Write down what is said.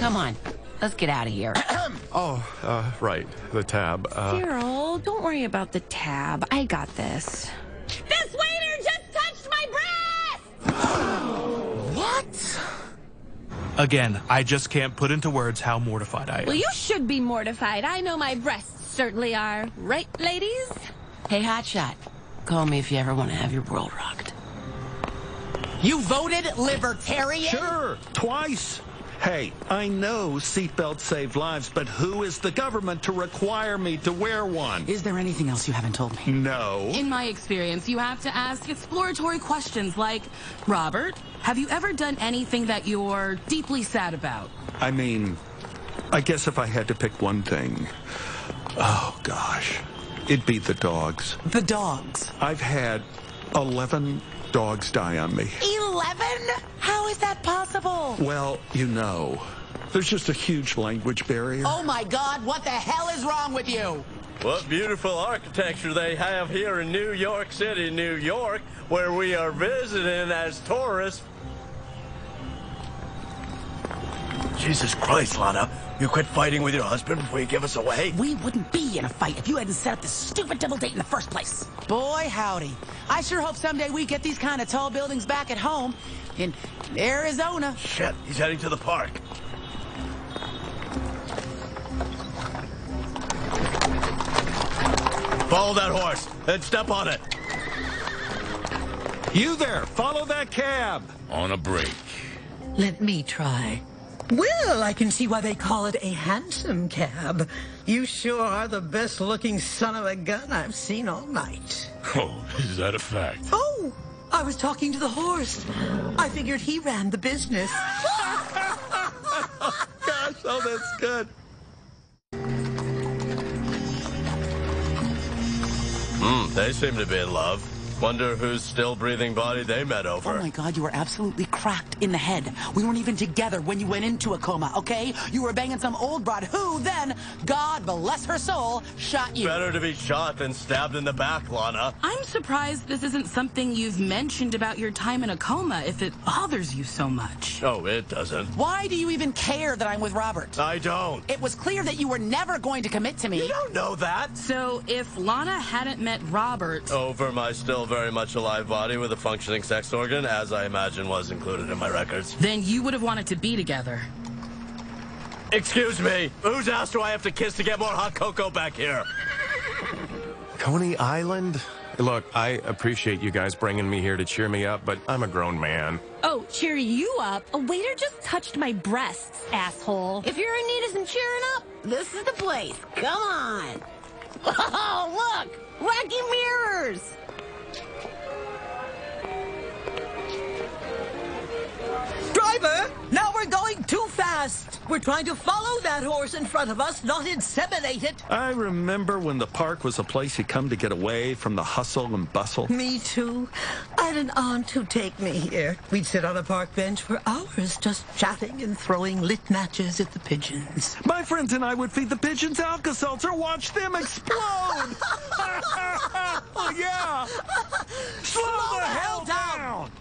Come on, let's get out of here. Oh, uh, right. The tab. Uh, Cyril, don't worry about the tab. I got this. This waiter just touched my breast! What? Again, I just can't put into words how mortified I am. Well, you should be mortified. I know my breasts certainly are. Right, ladies? hey, Hotshot, call me if you ever want to have your world rocked. You voted libertarian? Sure, twice. Hey, I know seatbelts save lives, but who is the government to require me to wear one? Is there anything else you haven't told me? No. In my experience, you have to ask exploratory questions like, Robert, have you ever done anything that you're deeply sad about? I mean, I guess if I had to pick one thing, oh gosh, it'd be the dogs. The dogs. I've had 11 dogs die on me. 11? How is that possible? Well, you know, there's just a huge language barrier. Oh my god, what the hell is wrong with you? What beautiful architecture they have here in New York City, New York, where we are visiting as tourists. Jesus Christ, Lana. You quit fighting with your husband before you give us away? We wouldn't be in a fight if you hadn't set up this stupid double date in the first place. Boy, howdy. I sure hope someday we get these kind of tall buildings back at home in Arizona. Shit, he's heading to the park. Follow that horse and step on it. You there, follow that cab. On a break. Let me try. Well, I can see why they call it a handsome cab. You sure are the best looking son of a gun I've seen all night. Oh, is that a fact? Oh, I was talking to the horse. I figured he ran the business. Gosh, oh, that's good. Hmm, they seem to be in love. Wonder whose still breathing body they met over. Oh my god, you were absolutely cracked in the head. We weren't even together when you went into a coma, okay? You were banging some old broad who then, God bless her soul, shot you. Better to be shot than stabbed in the back, Lana. I'm surprised this isn't something you've mentioned about your time in a coma if it bothers you so much. Oh, it doesn't. Why do you even care that I'm with Robert? I don't. It was clear that you were never going to commit to me. You don't know that. So if Lana hadn't met Robert, Over my still very much alive body with a functioning sex organ, as I imagine was included in my records. then you would have wanted to be together. Excuse me, whose ass do I have to kiss to get more hot cocoa back here? Coney Island? Look, I appreciate you guys bringing me here to cheer me up, but I'm a grown man. Oh, cheer you up. A waiter just touched my breasts, asshole. If you're in need of some cheering up, this is the place. Come on. Oh, look! Wacky mirrors! We're trying to follow that horse in front of us, not inseminate it. I remember when the park was a place you come to get away from the hustle and bustle. Me too. I had an aunt who'd take me here. We'd sit on a park bench for hours just chatting and throwing lit matches at the pigeons. My friends and I would feed the pigeons Alka-Seltzer, watch them explode. oh, yeah. Slow, the hell down.